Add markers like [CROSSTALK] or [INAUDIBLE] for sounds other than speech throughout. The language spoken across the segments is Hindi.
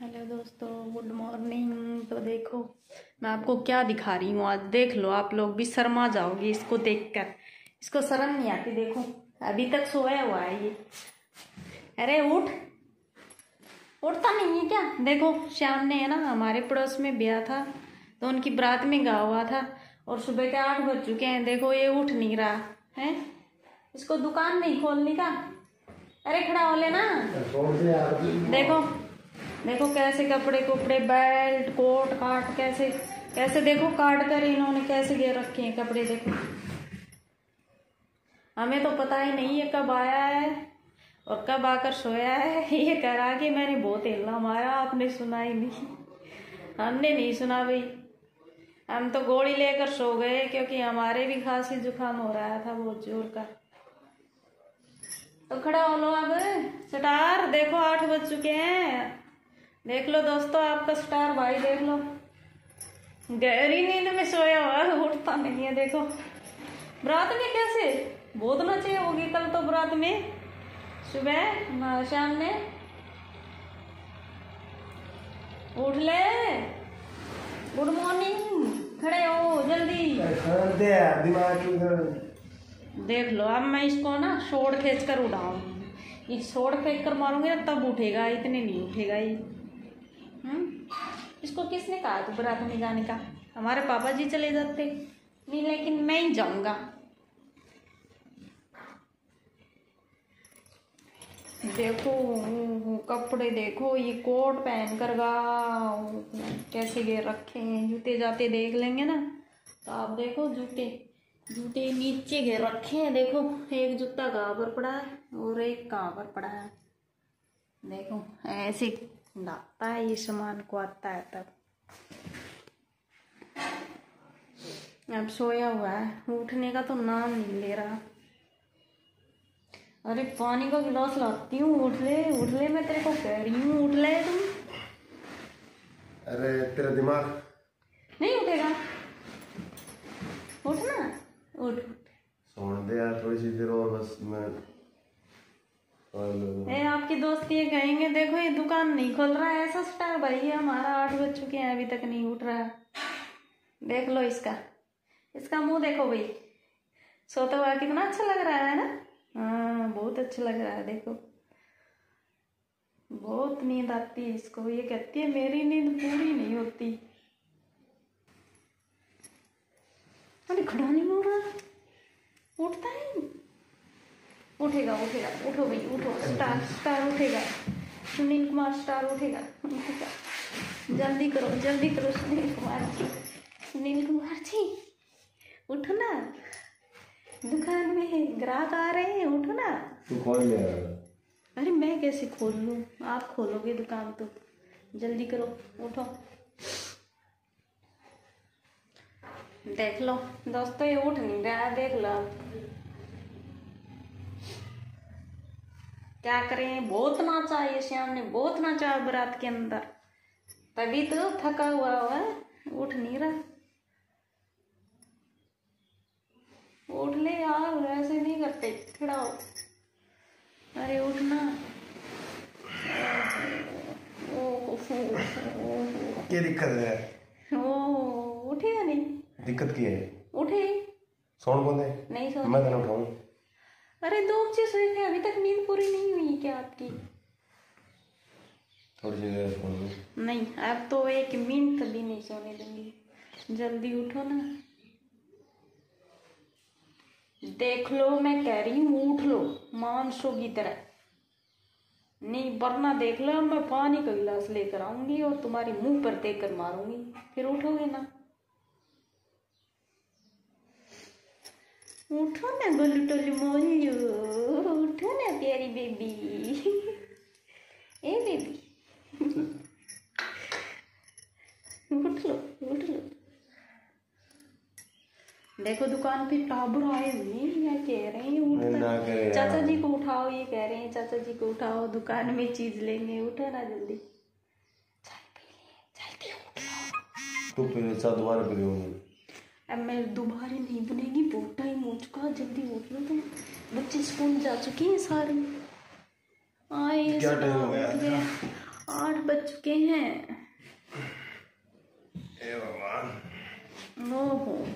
हेलो दोस्तों गुड मॉर्निंग। तो देखो मैं आपको क्या दिखा रही हूँ। आज देख लो आप लोग भी शर्मा जाओगे इसको देखकर। इसको शर्म नहीं आती देखो। अभी तक सोया हुआ है ये। अरे उठ। उठता नहीं है क्या? देखो श्याम ने है ना हमारे पड़ोस में ब्याह था तो उनकी बरात में गा हुआ था और सुबह के आठ बज चुके हैं। देखो ये उठ नहीं रहा है? इसको दुकान नहीं खोलने का? अरे खड़ा हो लेना। देखो देखो कैसे कपड़े कुपड़े बेल्ट कोट काट कैसे कैसे देखो काट कर इन्होंने कैसे गिर रखे हैं कपड़े, देखो। हमें तो पता ही नहीं है कब आया है और कब आकर सोया है। [LAUGHS] ये करा कि मैंने बहुत हिलना मारा, आपने सुना ही नहीं। हमने नहीं सुना भाई। हम तो गोली लेकर सो गए, क्योंकि हमारे भी खांसी जुकाम हो रहा था बहुत ज़ोर का। तो खड़ा हो लो अब। स्टार, देखो आठ बज चुके हैं। देख लो दोस्तों आपका स्टार भाई देख लो। गहरी नींद में सोया हुआ है उठता नहीं है देखो। बरात में कैसे? बहुत नचे होगी कल तो बरात में। सुबह शाम ने उठ ले। गुड मॉर्निंग खड़े हो जल्दी। देख लो अब मैं इसको ना शोर खींच कर उड़ाऊँगी ये शोर खींच कर मारूँगी ना तब उठेगा इतने नहीं उठेगा ये। हम्म? इसको किसने कहा तो बरात में जाने का? हमारे पापा जी चले जाते। नहीं, लेकिन मैं ही जाऊँगा। देखो, कपड़े देखो, ये कोट पहन कर गा कैसे गे रखे हैं। जूते जाते देख लेंगे ना। तो आप देखो जूते। जूते नीचे गे रखे हैं, देखो। एक जूता कहाँ पर पड़ा है और एक कहाँ पर पड़ा है। देखो, ऐसे लाता है ये सामान को आता है तब अब सोया हुआ है उठने का तो नाम नहीं ले रहा अरे पानी का गिलास लाती हूँ उठ ले उठ ले मैं तेरे को कह रही हूँ उठ ले तुम अरे तेरा दिमाग नहीं उठेगा उठना उठ सोने दे यार थोड़ी सी देर और बस मैं ए, आपकी दोस्त ये कहेंगे देखो ये दुकान नहीं खोल रहा है ऐसा स्टार भाई है हमारा आठ बज चुके हैं अभी तक नहीं उठ रहा। देख लो इसका। इसका मुँह देखो भाई। सोता हुआ कितना अच्छा लग रहा है ना? हाँ बहुत अच्छा लग रहा है देखो। बहुत नींद आती है इसको। ये कहती है मेरी नींद पूरी नहीं होती। अरे खड़ा नहीं हो रहा। उठता है उठेगा उठेगा। उठो भाई उठो। स्टार स्टार उठेगा। सुनील कुमार स्टार उठेगा। उठेगा। जल्दी करो जल्दी करो सुनील कुमार जी। सुनील कुमार जी उठो ना। दुकान में ग्राहक आ रहे हैं उठो ना। तू खोल ले। अरे मैं कैसे खोल लूँ? आप खोलोगे दुकान तो। जल्दी करो उठो। देख लो। दोस्तों ये उठ नहीं रहा देख लो। क्या करें? बहुत नाचा ये श्याम ने बहुत नाचा बरात के अंदर। तभी तो थका हुआ हुआ उठ नहीं रहा। उठ ले यार ऐसे नहीं करते खड़ा हो अरे उठना क्या दिक्कत है? ओ उठेगा नहीं। दिक्कत की है? उठे। सोन कौन है? नहीं सो मैं तेने उठाऊं अरे दो बजे सोए थे अभी तक नींद पूरी नहीं हुई क्या आपकी? थोड़ी देर लूँ। नहीं अब तो एक मिनट भी नहीं सोने दूँगी। जल्दी उठो ना। देख लो मैं कह रही हूँ उठ लो मानसों की तरह। नहीं वरना देख लो मैं पानी का गिलास लेकर आऊँगी और तुम्हारे मुँह पर देख कर मारूँगी। फिर उठोगे ना। उठो ना गोलू टोलू मोलू उठो ना प्यारी बेबी। ए बेबी। उठ लो उठ लो। देखो दुकान पे टाबर आए हुए हैं या कह रहे हैं उठ चाचा जी को उठाओ ये कह रहे हैं चाचा जी को उठाओ दुकान में चीज़ लेंगे उठो ना जल्दी। चाय पी लिए जल्दी उठो तू फिर चाह दोबारा पी अब मैं दोबारा नहीं बनेगी बहुत टाइम हो चुका जल्दी उठ लो तुम। बच्चे स्कूल जा चुके हैं सारे। आए हो गए। आठ बज चुके हैं। भगवान। ओहो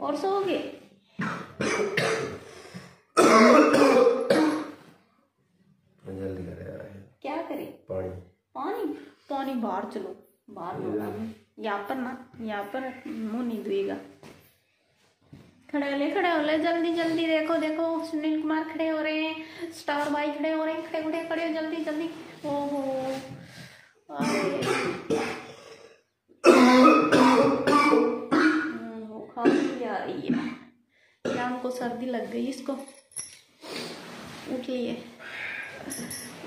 और जल्दी करे क्या करें? पानी। पानी? पानी बाहर चलो। बाहर यहाँ पर ना, यहाँ पर मुँह नहीं धोएगा। खड़े हो ले, खड़े हो ले, जल्दी जल्दी देखो देखो, सुनील कुमार खड़े हो रहे हैं, स्टार भाई खड़े हो रहे हैं, खड़े खड़े खड़े हो, जल्दी जल्दी। ओहो खांसी आ सर्दी लग गई इसको? उठ लिए।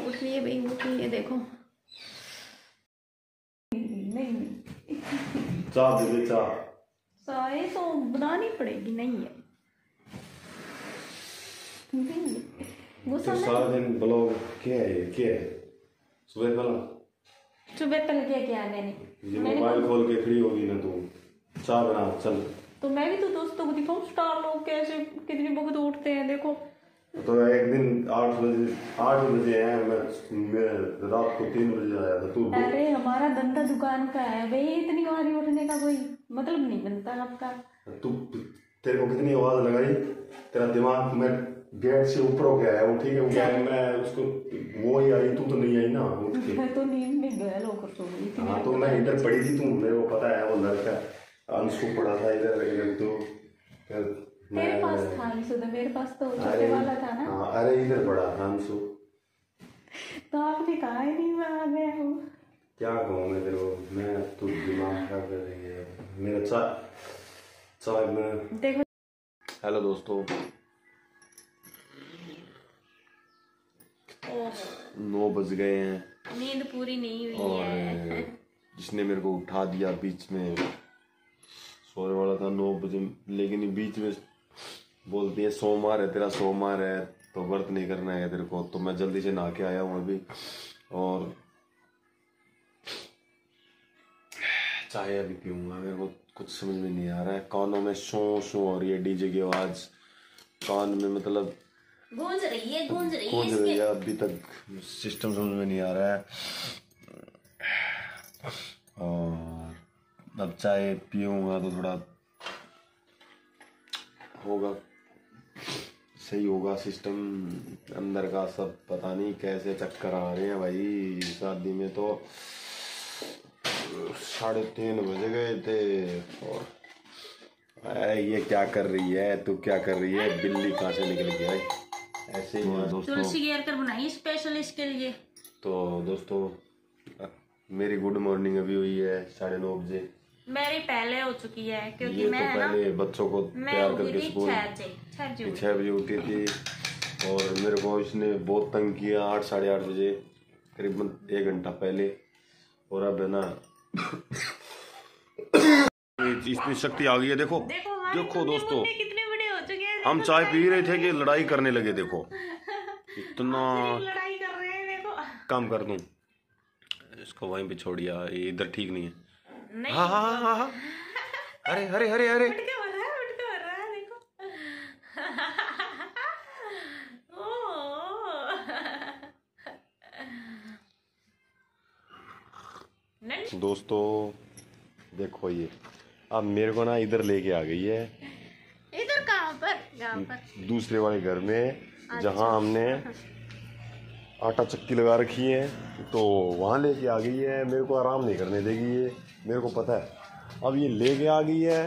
उठ लिए भाई, उठ लिए, देखो। नहीं। चाह दे दे चाह। चाय तो बनानी पड़ेगी नहीं है। गुस्सा तो सारा दिन ब्लॉग क्या है ये क्या है? सुबह वाला सुबह पहले क्या किया मैंने? ये मोबाइल खोल के खड़ी होगी ना तू। चाह बना चल। तो मैं भी तो दोस्तों को दिखाऊँ स्टार लोग कैसे कितनी वक्त उठते हैं देखो। तो एक दिन आठ बजे आठ बजे आया मैं मैं रात को तीन बजे आया था तू अरे हमारा धंधा दुकान का है भाई इतनी बारी उठने का कोई मतलब नहीं बनता आपका। तू तेरे को कितनी आवाज़ लगाई? तेरा दिमाग में गेट से ऊपर हो गया है वो ठीक है वो मैं उसको वो ही आई तू तो नहीं आई ना उठ के। मैं तो नींद में गया होकर सो गई थी हाँ तो मैं इधर पड़ी थी तू मेरे को पता है वो लड़का अंशु पड़ा था इधर इधर तो मेरे पास था अंशु तो मेरे पास तो छोटे वाला था ना। हाँ अरे इधर पड़ा था अंशु। तो आपने कहा ही नहीं मैं आ गया हूँ। क्या कहूँ मैं तेरे को? मैं तू दिमाग खराब कर रही है। मेरा चाय चाय में देखो। हेलो दोस्तों। नौ बज गए हैं। नींद पूरी नहीं हुई और है। जिसने मेरे को उठा दिया बीच में सोने वाला था नौ बजे लेकिन बीच में बोलती है सोमवार है तेरा सोमवार है तो व्रत नहीं करना है तेरे को। तो मैं जल्दी से नहा के आया हूँ अभी। और चाय अभी पीऊँगा मेरे को कुछ समझ में नहीं आ रहा है। कानों में शो शो हो रही है डीजे की आवाज़। कान में मतलब गूंज रही है गूंज रही कौन रही है अभी तक सिस्टम समझ में नहीं आ रहा है। और अब चाय पीऊँगा तो थोड़ा होगा। सही होगा सिस्टम अंदर का सब पता नहीं कैसे चक्कर आ रहे हैं भाई। शादी में तो साढ़े तीन बजे गए थे और अरे ये क्या कर रही है? तू क्या कर रही है? बिल्ली कहाँ से निकल गया है ऐसे ही दोस्तों। तुलसी कर बनाई स्पेशल इसके लिए। तो दोस्तों मेरी गुड मॉर्निंग अभी हुई है साढ़े नौ बजे। मेरी पहले हो चुकी है क्योंकि तो मैं ना पहले बच्चों को तैयार करके स्कूल। छह बजे उठी। छः बजे उठी थी और मेरे को इसने बहुत तंग किया आठ साढ़े आठ बजे करीबन एक घंटा पहले। और अब है ना इसमें शक्ति आ गई है। देखो देखो देखो दोस्तों कितने बड़े हो चुके हैं। हम चाय पी रहे थे कि [LAUGHS] लड़ाई करने लगे देखो। इतना लड़ाई कर रहे हैं देखो। काम कर दूँ। इसको वहीं पे छोड़िया ये इधर ठीक नहीं है। नहीं। हाँ हाँ हाँ हाँ अरे अरे अरे अरे [LAUGHS] उठ के भर रहा है उठ के भर रहा है देखो ओ नहीं दोस्तों देखो ये। अब मेरे को ना इधर लेके आ गई है। इधर कहाँ पर? कहाँ पर? दूसरे वाले घर में जहाँ हमने आटा चक्की लगा रखी है। तो वहाँ लेके आ गई है। मेरे को आराम नहीं करने देगी ये। मेरे को पता है। अब ये लेके आ गई है।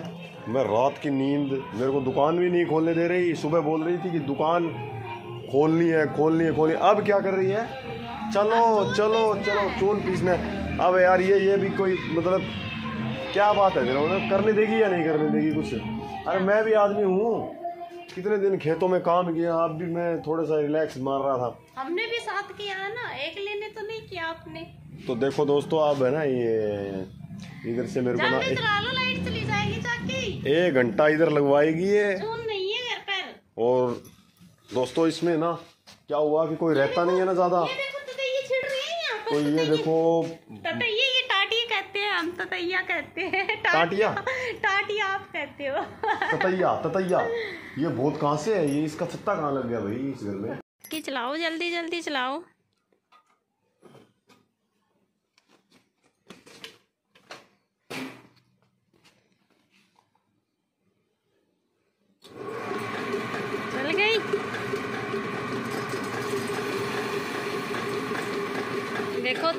मैं रात की नींद मेरे को दुकान भी नहीं खोलने दे रही। सुबह बोल रही थी कि दुकान खोलनी है खोलनी है खोलनी अब क्या कर रही है? चलो चलो चलो चून पीसने। अब यार ये ये भी कोई मतलब क्या बात है जरा करने देगी या नहीं करने देगी कुछ? अरे मैं भी आदमी हूँ। कितने दिन खेतों में काम किया अब भी मैं थोड़ा सा रिलैक्स मार रहा था। हमने भी साथ किया है ना एक लेने तो नहीं किया आपने। तो देखो दोस्तों अब है ना ये इधर से मेरे को ना जल्दी चला लो लाइट चली जाएगी जाके। एक घंटा इधर लगवाएगी ये। नहीं है घर पर। और दोस्तों इसमें ना क्या हुआ कि कोई रहता नहीं है ना ज़्यादा ये देखो ततैया छिड़ रही है यहाँ तो ये देखो ततैया ये टाटिया कहते हैं हम ततैया कहते हैं। टाटिया टाटिया? आप कहते हो। ततैया ततैया? ये बहुत कहाँ से है? ये इसका छत्ता कहाँ लग गया भाई इस घर में? कि चलाओ जल्दी जल्दी चलाओ।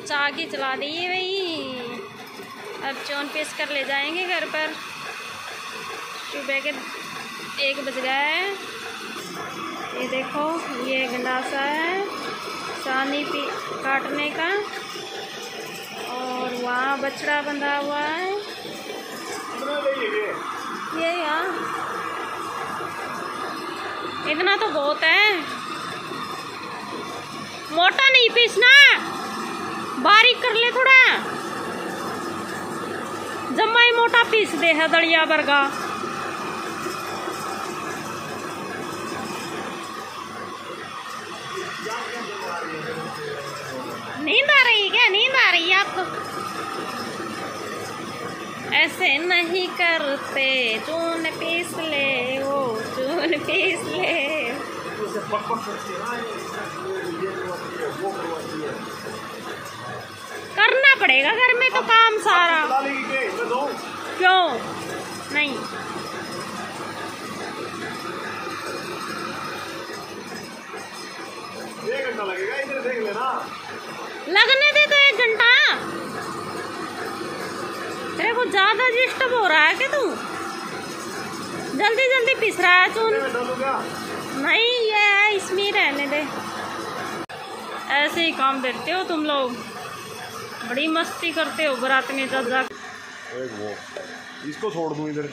चाकी चला दी है भाई। अब चौन पीस कर ले जाएँगे घर पर। सुबह के एक बज गए ये देखो, ये गंडासा है, सानी पी काटने का। और वहाँ बछड़ा बंधा हुआ है। ये यहाँ। इतना तो बहुत है। मोटा नहीं पीसना। बारीक कर ले थोड़ा। जम्मा ही मोटा पीस दे है दड़िया बरगा नींद आ रही क्या? नींद आ रही है आपको? ऐसे नहीं करते, चून पीस ले वो, चून पीस ले। करना पड़ेगा घर में तो काम सारा। क्यों? नहीं। घंटा लगेगा इधर देख लेना। लगने दे तो एक घंटा। तेरे को ज़्यादा डिस्टर्ब हो रहा है क्या तू? जल्दी जल्दी पिस रहा है चून। नहीं ये इसमें रहने दे। ऐसे ही काम करते हो तुम लोग। बड़ी मस्ती करते हो बरात में जा जा वो। इसको छोड़ दूँ इधर।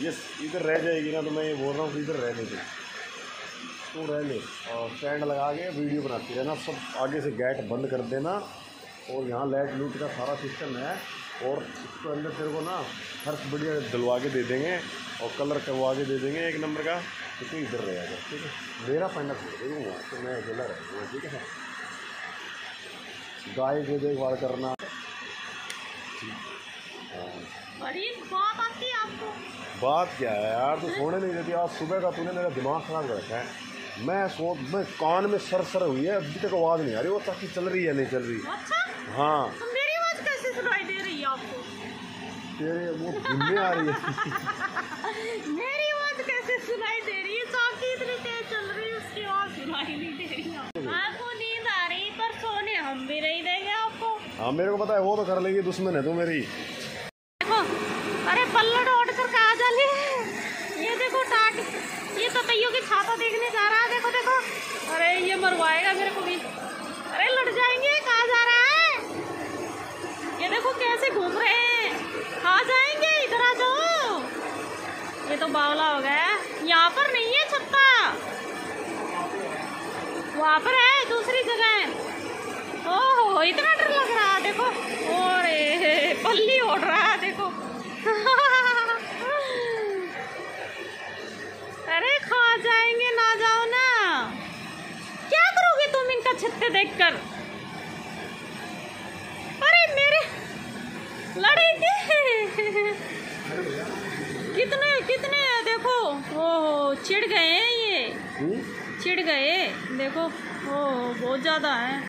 ये इधर रह जाएगी ना तो मैं ये बोल रहा हूँ इधर रहने दे तू। रह ले। और स्टैंड लगा के वीडियो बनाती रहना, सब आगे से गेट बंद कर देना। और यहाँ लाइट लूट का सारा सिस्टम है। और इसके अंदर तेरे को ना फर्श बढ़िया दिलवा के दे देंगे। और कलर करवा के दे देंगे एक नंबर का। तो तू इधर रहेगा ठीक है? मेरा फाइनल छोड़ देगा तो मैं अकेला रहूँगा ठीक है? गाय की देखभाल करना। बात आती है आपको। बात क्या है यार तू सोने नहीं देती। आज सुबह का तूने मेरा दिमाग खराब कर रखा है। मैं सो मैं कान में सर सर हुई है अभी तक आवाज़ नहीं आ रही। वो ताकि चल रही है नहीं चल रही। अच्छा? हाँ। तो मेरी आवाज़ कैसे सुनाई दे रही है आपको? तेरे वो आ रही है। [LAUGHS] हाँ मेरे को पता है, वो तो कर लेगी, दुश्मन है तू मेरी। अरे कर कहा जा ये देखो टाट, ये तो की छाता देखने जा रहा है, देखो देखो। अरे, ये मरवाएगा मेरे को भी। अरे जाएँगे, कहा जा रहा है? ये देखो कैसे घूम रहे हैं। कहा जाएँगे, इधर आ जाओ। ये तो बावला हो गया। यहाँ पर नहीं है छत्ता। वहाँ पर है, दूसरी जगह ओहो इतना डर लग रहा है देखो। ओरे पल्ली ओढ़ रहा है देखो। अरे खा जाएँगे ना जाओ ना। क्या करोगे तुम इनका छत्ते देखकर? अरे मेरे लड़ेंगे। कितने कितने हैं देखो। ओहो चिढ़ गए हैं ये। हम्म? चिढ़ गए देखो। ओहो बहुत ज़्यादा है।